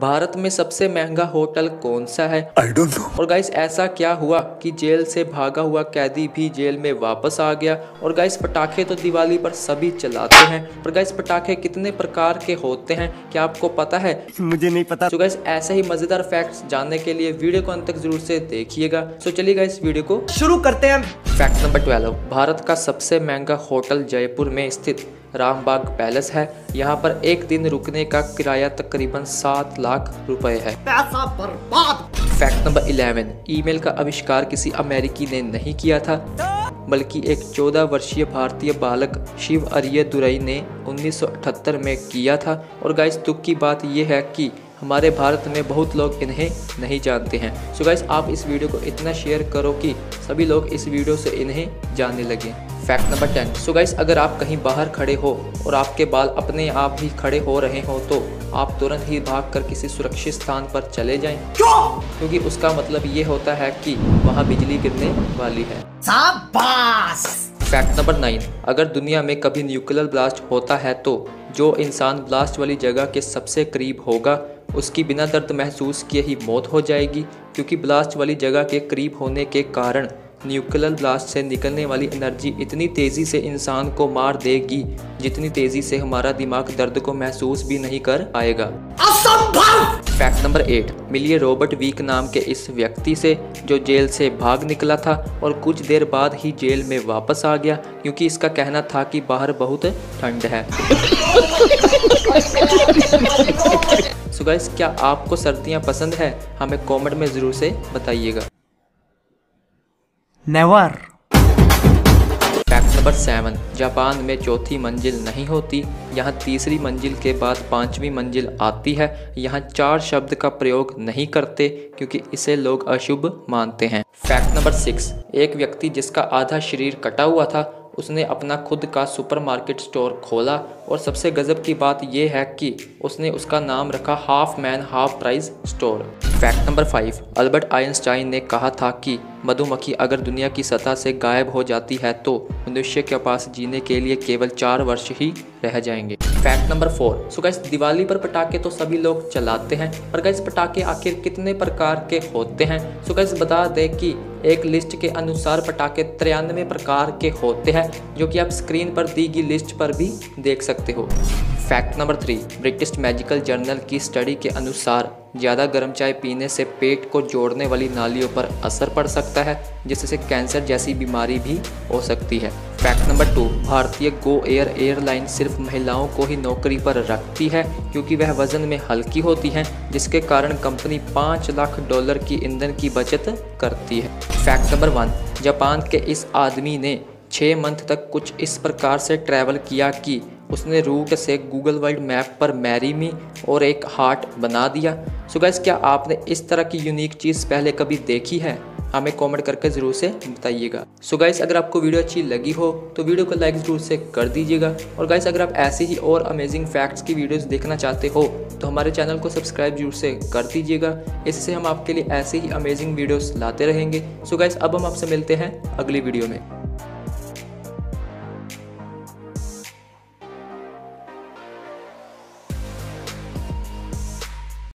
भारत में सबसे महँगा होटल कौन सा है? आई डोंट नो और गाइस ऐसा क्या हुआ कि जेल से भागा हुआ कैदी भी जेल में वापस आ गया? और गाइस पटाखे तो दिवाली पर सभी चलाते हैं। पर गाइस पटाखे कितने प्रकार के होते हैं? क्या आपको पता है? मुझे नहीं पता। तो गाइस ऐसे ही मज़ेदार फैक्ट्स जानने के लिए वीडियो को अंत तक ज़रूर से देखिएगा। सो चलिए गाइस वीडियो को शुरू करते हैं। Fact number twelve. भारत का सबसे महँगा होटल जयपुर में स्थित रामबाग पैलेस है। यहाँ पर एक दिन रुकने का किराया तकरीबन सात लाख रुपए है। पैसा बर्बाद। Fact number eleven. ईमेल का आविष्कार किसी अमेरिकी ने नहीं किया था बल्कि एक 14 वर्षीय भारतीय बालक शिव अरिय दुरई ने 1978 में किया था। और गाइस दुख की बात यह है कि हमारे भारत में बहुत लोग इन्हें नहीं जानते हैं। सो गाइस आप इस वीडियो को इतना शेयर करो कि सभी लोग इस वीडियो से इन्हें जानने लगे। Fact number ten so guys अगर आप कहीं बाहर खड़े हो और आपके बाल अपने आप ही खड़े हो रहे हो तो आप तुरंत ही भागकर किसी सुरक्षित स्थान पर चले जाएँ। क्योंकि उसका मतलब ये होता है कि वहाँ बिजली गिरने वाली है। फैक्ट नंबर नाइन अगर दुनिया में कभी न्यूक्लियर ब्लास्ट होता है तो जो इंसान ब्लास्ट वाली जगह के सबसे करीब होगा उसकी बिना दर्द महसूस किए ही मौत हो जाएगी क्योंकि ब्लास्ट वाली जगह के करीब होने के कारण न्यूक्लियर ब्लास्ट से निकलने वाली एनर्जी इतनी तेज़ी से इंसान को मार देगी जितनी तेज़ी से हमारा दिमाग दर्द को महसूस भी नहीं कर पाएगा। फैक्ट नंबर एट मिलिए रॉबर्ट वीक नाम के इस व्यक्ति से जो जेल से भाग निकला था और कुछ देर बाद ही जेल में वापस आ गया क्योंकि इसका कहना था कि बाहर बहुत ठंड है। सो गाइस क्या आपको सर्दियाँ पसंद है? हमें कमेंट में ज़रूर से बताइएगा। Never fact number seven Japan में चौथी मंजिल नहीं होती। यहाँ तीसरी मंजिल के बाद पांचवी मंजिल आती है। यहाँ चार शब्द का प्रयोग नहीं करते क्योंकि इसे लोग अशुभ मानते हैं। फैक्ट नंबर सिक्स एक व्यक्ति जिसका आधा शरीर कटा हुआ था उसने अपना खुद का सुपरमार्केट स्टोर खोला और सबसे गजब की बात यह है कि उसने उसका नाम रखा half man, half price store. Fact number five, Albert Einstein ने कहा था कि मधुमक्खी अगर दुनिया की सतह से गायब हो जाती है तो मनुष्य के पास जीने के लिए केवल चार वर्ष ही रह जाएँगे। Fact number four, so guys, Diwali पर पटाखे तो सभी लोग चलाते हैं, पर गाइस, पटाखे आखिर कितने प्रकार के होते हैं? सो गाइस, बता दें कि एक लिस्ट के अनुसार पटाखे तिरानवे प्रकार के होते हैं, जो कि आप स्क्रीन पर दी गई लिस्ट पर भी देख सकते हो। Fact number three, British Medical Journal की स्टडी के अनुसार ज़्यादा गर्म चाय पीने से पेट को जोड़ने वाली नालियों पर असर पड़ सकता है, जिससे कैंसर जैसी बीमारी भी हो सकती है। फैक्ट नंबर टू, भारतीय गो एयर एयरलाइन सिर्फ़ महिलाओं को ही नौकरी पर रखती है, क्योंकि वह वज़न में हल्की होती हैं, जिसके कारण कंपनी पाँच लाख डॉलर की ईंधन की बचत करती है। फैक्ट नंबर वन जापान के इस आदमी ने छः मंथ तक कुछ इस प्रकार से ट्रैवल किया कि उसने रूट से गूगल वर्ल्ड मैप पर मैरी मी और एक हार्ट बना दिया। सो गैस क्या आपने इस तरह की यूनिक चीज़ पहले कभी देखी है? हमें कमेंट करके ज़रूर से बताइएगा। सो गाइस अगर आपको वीडियो अच्छी लगी हो तो वीडियो को लाइक ज़रूर से कर दीजिएगा। और गाइस अगर आप ऐसे ही और अमेजिंग फैक्ट्स की वीडियोस देखना चाहते हो तो हमारे चैनल को सब्सक्राइब ज़रूर से कर दीजिएगा। इससे हम आपके लिए ऐसे ही अमेजिंग वीडियोज़ लाते रहेंगे। सो गाइस अब हम आपसे मिलते हैं अगली वीडियो में।